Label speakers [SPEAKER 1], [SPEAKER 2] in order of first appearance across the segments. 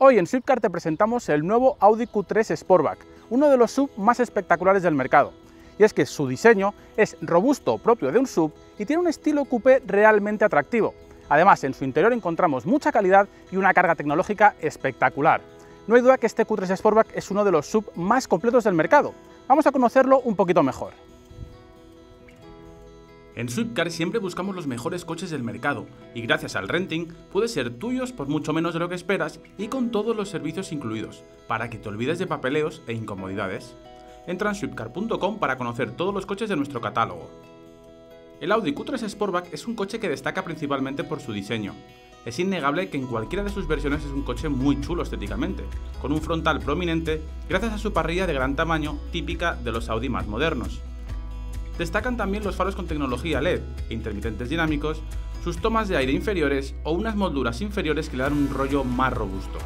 [SPEAKER 1] Hoy en Swiftcar te presentamos el nuevo Audi Q3 Sportback, uno de los sub más espectaculares del mercado. Y es que su diseño es robusto, propio de un sub, y tiene un estilo coupé realmente atractivo. Además, en su interior encontramos mucha calidad y una carga tecnológica espectacular. No hay duda que este Q3 Sportback es uno de los sub más completos del mercado. Vamos a conocerlo un poquito mejor.
[SPEAKER 2] En Swiftcar siempre buscamos los mejores coches del mercado y gracias al renting puede ser tuyos por mucho menos de lo que esperas y con todos los servicios incluidos, para que te olvides de papeleos e incomodidades. Entra en swiftcar.com para conocer todos los coches de nuestro catálogo. El Audi Q3 Sportback es un coche que destaca principalmente por su diseño. Es innegable que en cualquiera de sus versiones es un coche muy chulo estéticamente, con un frontal prominente gracias a su parrilla de gran tamaño típica de los Audi más modernos. Destacan también los faros con tecnología LED intermitentes dinámicos, sus tomas de aire inferiores o unas molduras inferiores que le dan un rollo más robusto.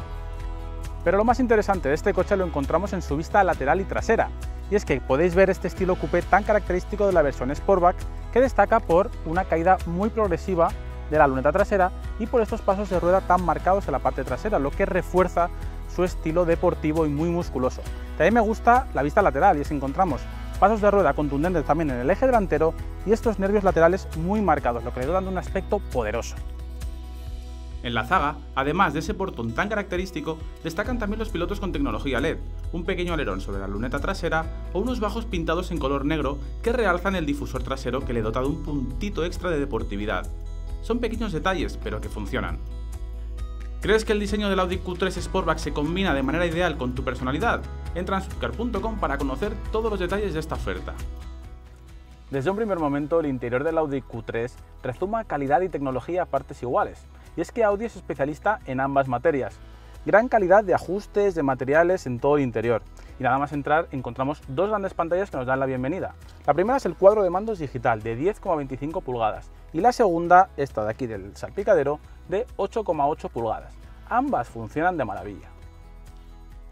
[SPEAKER 1] Pero lo más interesante de este coche lo encontramos en su vista lateral y trasera, y es que podéis ver este estilo coupé tan característico de la versión Sportback que destaca por una caída muy progresiva de la luneta trasera y por estos pasos de rueda tan marcados en la parte trasera, lo que refuerza su estilo deportivo y muy musculoso. También me gusta la vista lateral y es que encontramos pasos de rueda contundentes también en el eje delantero y estos nervios laterales muy marcados, lo que le da un aspecto poderoso.
[SPEAKER 2] En la zaga, además de ese portón tan característico, destacan también los pilotos con tecnología LED, un pequeño alerón sobre la luneta trasera o unos bajos pintados en color negro que realzan el difusor trasero que le dota de un puntito extra de deportividad. Son pequeños detalles, pero que funcionan. ¿Crees que el diseño del Audi Q3 Sportback se combina de manera ideal con tu personalidad? Entra en subcar.com para conocer todos los detalles de esta oferta.
[SPEAKER 1] Desde un primer momento, el interior del Audi Q3 rezuma calidad y tecnología a partes iguales, y es que Audi es especialista en ambas materias. Gran calidad de ajustes, de materiales en todo el interior. Y nada más entrar encontramos dos grandes pantallas que nos dan la bienvenida. La primera es el cuadro de mandos digital de 10,25 pulgadas y la segunda, esta de aquí del salpicadero, de 8,8 pulgadas. Ambas funcionan de maravilla.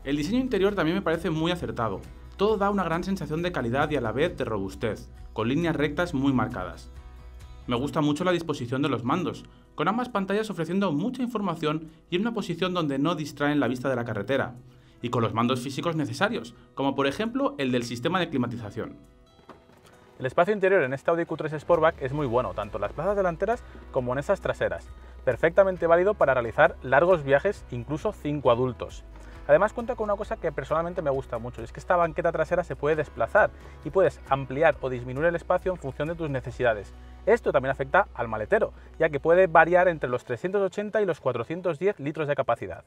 [SPEAKER 2] El diseño interior también me parece muy acertado. Todo da una gran sensación de calidad y a la vez de robustez, con líneas rectas muy marcadas. Me gusta mucho la disposición de los mandos, con ambas pantallas ofreciendo mucha información y en una posición donde no distraen la vista de la carretera, y con los mandos físicos necesarios, como por ejemplo el del sistema de climatización.
[SPEAKER 1] El espacio interior en este Audi Q3 Sportback es muy bueno, tanto en las plazas delanteras como en esas traseras, perfectamente válido para realizar largos viajes, incluso 5 adultos. Además cuenta con una cosa que personalmente me gusta mucho, es que esta banqueta trasera se puede desplazar y puedes ampliar o disminuir el espacio en función de tus necesidades. Esto también afecta al maletero, ya que puede variar entre los 380 y los 410 litros de capacidad.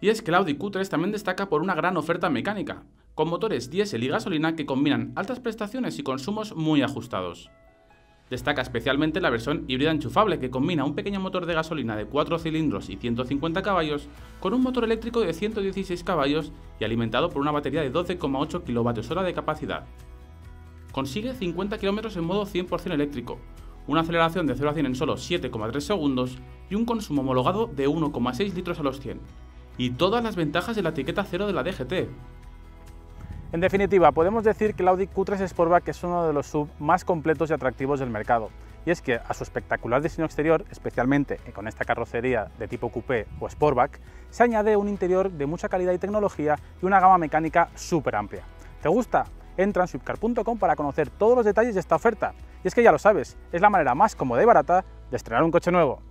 [SPEAKER 2] Y es que el Audi Q3 también destaca por una gran oferta mecánica, con motores diésel y gasolina que combinan altas prestaciones y consumos muy ajustados. Destaca especialmente la versión híbrida enchufable que combina un pequeño motor de gasolina de 4 cilindros y 150 caballos con un motor eléctrico de 116 caballos y alimentado por una batería de 12,8 kWh de capacidad. Consigue 50 km en modo 100% eléctrico, una aceleración de 0 a 100 en solo 7,3 segundos y un consumo homologado de 1,6 litros a los 100. Y todas las ventajas de la etiqueta cero de la DGT,
[SPEAKER 1] en definitiva, podemos decir que el Audi Q3 Sportback es uno de los sub más completos y atractivos del mercado. Y es que a su espectacular diseño exterior, especialmente con esta carrocería de tipo coupé o Sportback, se añade un interior de mucha calidad y tecnología y una gama mecánica súper amplia. ¿Te gusta? Entra en swiftcar.com para conocer todos los detalles de esta oferta. Y es que ya lo sabes, es la manera más cómoda y barata de estrenar un coche nuevo.